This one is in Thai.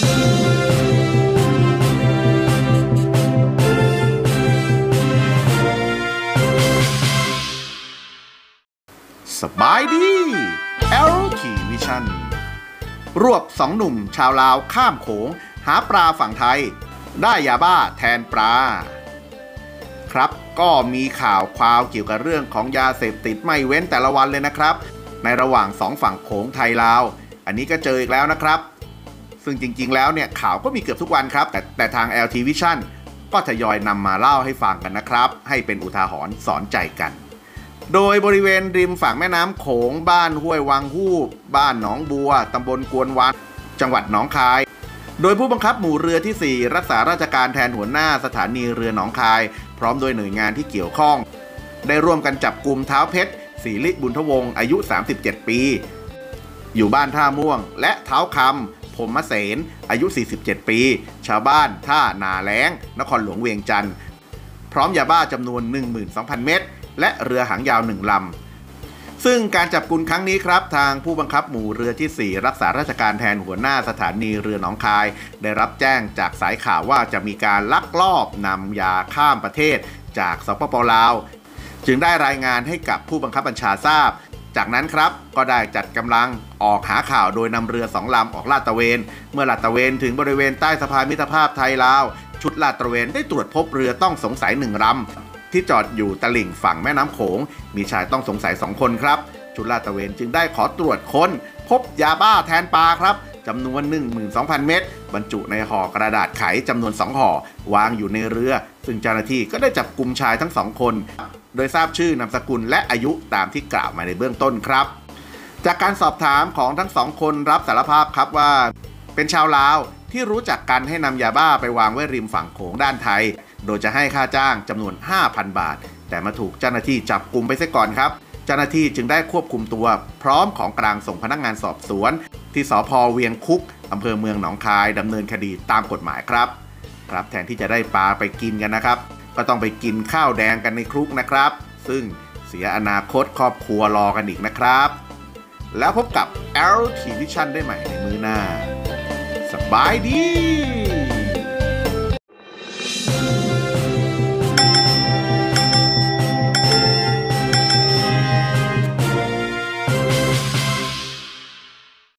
สบายดี l อ t Vision รวบสองหนุ่มชาวลาวข้ามโขง หาปลาฝั่งไทย ได้ยาบ้าแทนปลา ครับก็มีข่าวควาวเกี่ยวกับเรื่องของยาเสพติดไม่เว้นแต่ละวันเลยนะครับ ในระหว่างสองฝั่งโขงไทยลาว อันนี้ก็เจออีกแล้วนะครับ ซึ่งจริง ๆ แล้วเนี่ยข่าวก็มีเกือบทุกวันครับ แต่แต่ทาง LT Vision ก็ทยอยนำมาเล่าให้ฟังกันนะครับ ให้เป็นอุทาหรณ์สอนใจกัน โดยบริเวณริมฝั่งแม่น้ำโขงบ้านห้วยวังฮูบบ้านหนองบัวตำบลกวนวัดจังหวัดหนองคาย โดยผู้บังคับหมู่เรือที่ 4 รักษาราชการแทนหัวหน้าสถานีเรือหนองคาย พร้อมโดยหน่วยงานที่เกี่ยวข้อง ได้ร่วมกันจับกลุ่มเท้าเพชรศรีลิบุญทวงศ์อายุ 37 ปี อยู่บ้านท่าม่วง และเท้าคำ พรหมเสนอายุ 47 ปี ชาวบ้านท่านาแล้ง นครหลวงเวียงจันทร์พร้อมยาบ้าจำนวน 12,000 เม็ดและเรือหางยาวหนึ่งลำซึ่งการจับกุมครั้งนี้ครับ ทางผู้บังคับหมู่เรือที่ 4 รักษาราชการแทนหัวหน้าสถานีเรือหนองคาย ได้รับแจ้งจากสายข่าวว่าจะมีการลักลอบนำยาข้ามประเทศจากสปปลาว จึงได้รายงานให้กับผู้บังคับบัญชาทราบ จากนั้นครับก็ได้จัดกำลังออกหาข่าวโดยนำเรือสองลำออกลาดตระเวน เมื่อลาดตระเวนถึงบริเวณใต้สะพานมิตรภาพไทยลาว ชุดลาดตระเวนได้ตรวจพบเรือต้องสงสัยหนึ่งลำที่จอดอยู่ตลิ่งฝั่งแม่น้ำโขง มีชายต้องสงสัยสองคนครับ ชุดลาดตระเวนจึงได้ขอตรวจค้น พบยาบ้าแทนปลาครับ จำนวน 12,000 เม็ดบรรจุในห่อกระดาษไขจำนวน 2 ห่อ วางอยู่ในเรือ ซึ่งเจ้าหน้าที่ก็ได้จับกลุ่มชายทั้งสองคน โดยทราบชื่อนามสกุลและอายุตามที่กล่าวมาในเบื้องต้นครับ จากการสอบถามของทั้งสองคนรับสารภาพครับว่า เป็นชาวลาวที่รู้จักกันให้นำยาบ้าไปวางไว้ริมฝั่งโขงด้านไทย โดยจะให้ค่าจ้างจำนวน 5,000 บาท แต่มาถูกเจ้าหน้าที่จับกลุ่มไปซะก่อนครับ เจ้าหน้าที่จึงได้ควบคุมตัว พร้อมของกลางส่งพนักงานสอบสวน ที่สพเวียงคุกอำเภอเมืองหนองคายดำเนินคดีตามกฎหมายครับ ครับแทนที่จะได้ปลาไปกินกันนะครับ ก็ต้องไปกินข้าวแดงกันในคุกนะครับ ซึ่งเสียอนาคตครอบครัวรอกันอีกนะครับ แล้วพบกับ l t Vision ได้ใหม่ในมือหน้า สบายดี